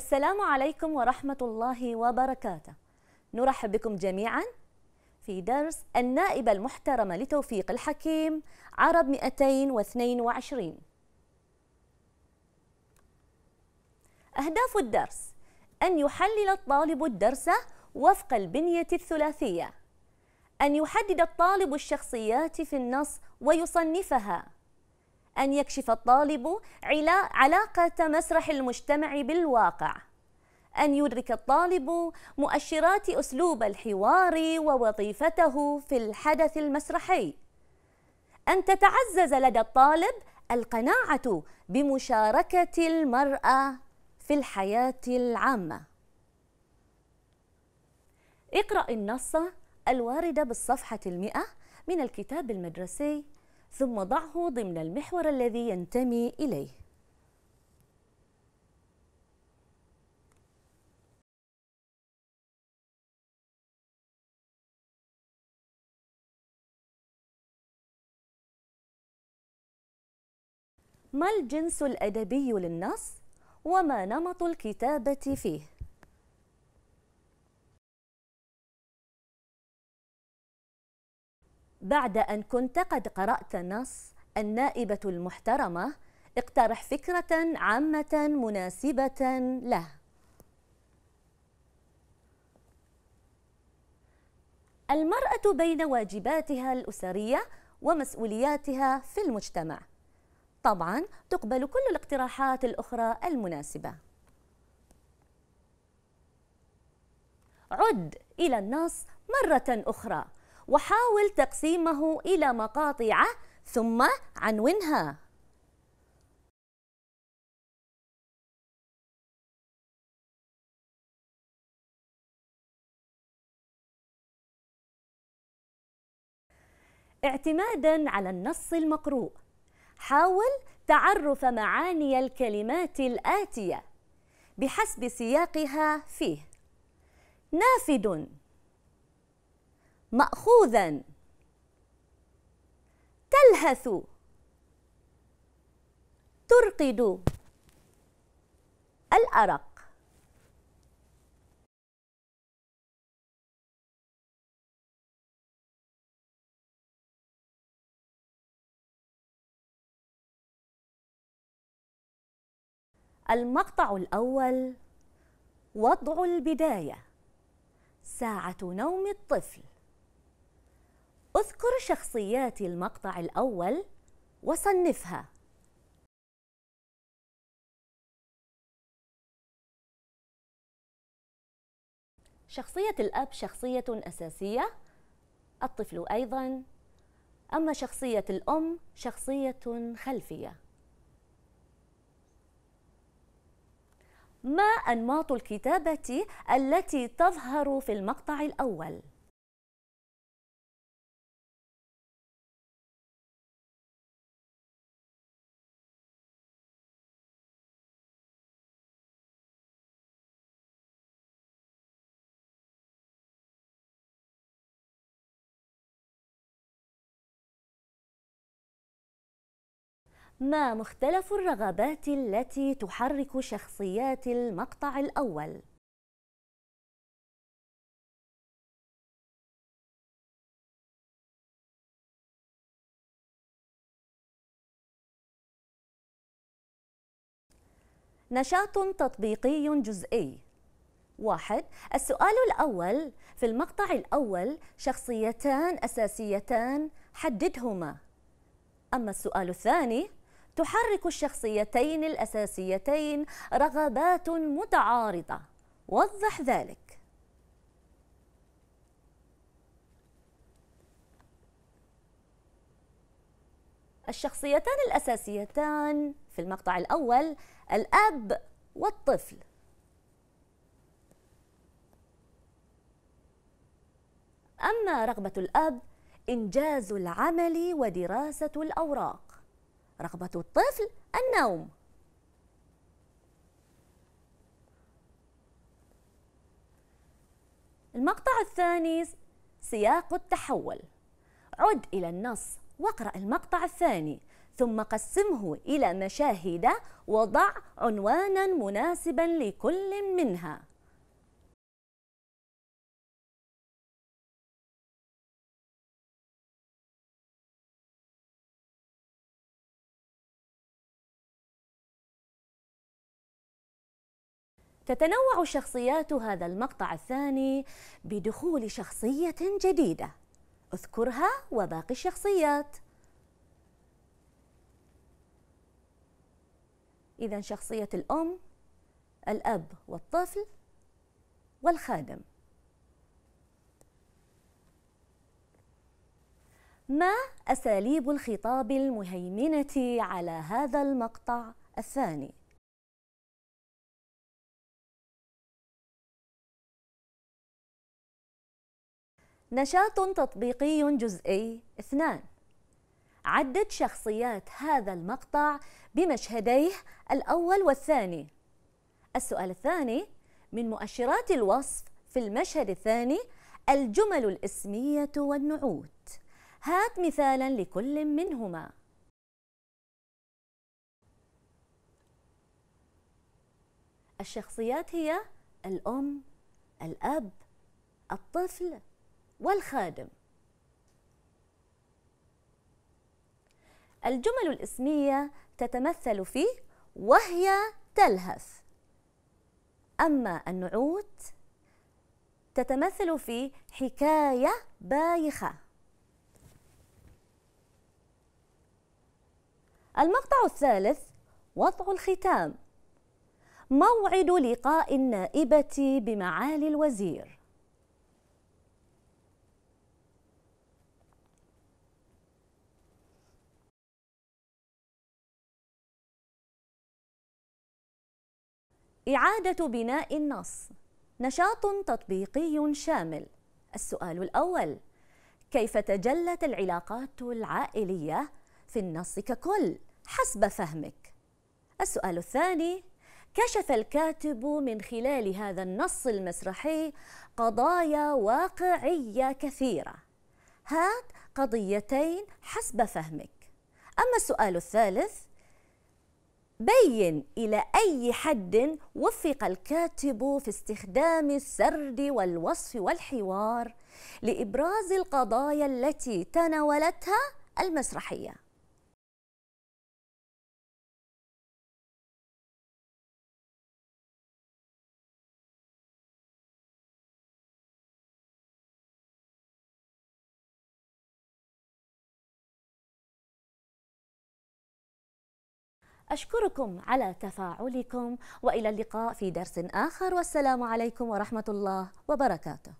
السلام عليكم ورحمة الله وبركاته. نرحب بكم جميعا في درس النائبة المحترمة لتوفيق الحكيم عرب 222 أهداف الدرس أن يحلل الطالب الدرس وفق البنية الثلاثية. أن يحدد الطالب الشخصيات في النص ويصنفها. أن يكشف الطالب علاقة مسرح المجتمع بالواقع. أن يدرك الطالب مؤشرات أسلوب الحوار ووظيفته في الحدث المسرحي. أن تتعزز لدى الطالب القناعة بمشاركة المرأة في الحياة العامة. اقرأ النص الوارد بالصفحة المئة من الكتاب المدرسي ثم ضعه ضمن المحور الذي ينتمي إليه. ما الجنس الأدبي للنص وما نمط الكتابة فيه؟ بعد أن كنت قد قرأت نص النائبة المحترمة اقترح فكرة عامة مناسبة له. المرأة بين واجباتها الأسرية ومسؤولياتها في المجتمع. طبعا تقبل كل الاقتراحات الأخرى المناسبة. عد إلى النص مرة أخرى. وحاول تقسيمه إلى مقاطع ثم عنونها. اعتمادا على النص المقروء. حاول تعرف معاني الكلمات الآتية بحسب سياقها فيه. نافذ. مأخوذا. تلهث. ترقد. الأرق. المقطع الأول. وضع البداية. ساعة نوم الطفل. اذكر شخصيات المقطع الأول وصنفها شخصية الأب شخصية أساسية الطفل أيضا أما شخصية الأم شخصية خلفية ما أنماط الكتابة التي تظهر في المقطع الأول؟ ما مختلف الرغبات التي تحرك شخصيات المقطع الأول؟ نشاط تطبيقي جزئي. واحد السؤال الأول. في المقطع الأول شخصيتان أساسيتان حددهما. أما السؤال الثاني تحرك الشخصيتين الأساسيتين رغبات متعارضة. وضح ذلك. الشخصيتان الأساسيتان في المقطع الأول الأب والطفل. أما رغبة الأب إنجاز العمل ودراسة الأوراق. رغبة الطفل النوم. المقطع الثاني سياق التحول. عد إلى النص واقرأ المقطع الثاني ثم قسمه إلى مشاهد وضع عنوانا مناسبا لكل منها. تتنوع شخصيات هذا المقطع الثاني بدخول شخصية جديدة. اذكرها وباقي الشخصيات. إذا شخصية الأم الأب والطفل والخادم. ما أساليب الخطاب المهيمنة على هذا المقطع الثاني؟ نشاط تطبيقي جزئي. اثنان عدد شخصيات هذا المقطع بمشهديه الأول والثاني. السؤال الثاني من مؤشرات الوصف في المشهد الثاني الجمل الإسمية والنعوت. هات مثالا لكل منهما. الشخصيات هي الأم الأب الطفل والخادم. الجمل الإسمية تتمثل في وهي تلهث. أما النعوت تتمثل في حكاية بايخة. المقطع الثالث وضع الختام. موعد لقاء النائبة بمعالي الوزير. إعادة بناء النص. نشاط تطبيقي شامل. السؤال الأول كيف تجلت العلاقات العائلية في النص ككل حسب فهمك؟ السؤال الثاني كشف الكاتب من خلال هذا النص المسرحي قضايا واقعية كثيرة. هات قضيتين حسب فهمك. أما السؤال الثالث بين إلى أي حد وفق الكاتب في استخدام السرد والوصف والحوار لإبراز القضايا التي تناولتها المسرحية. أشكركم على تفاعلكم وإلى اللقاء في درس آخر والسلام عليكم ورحمة الله وبركاته.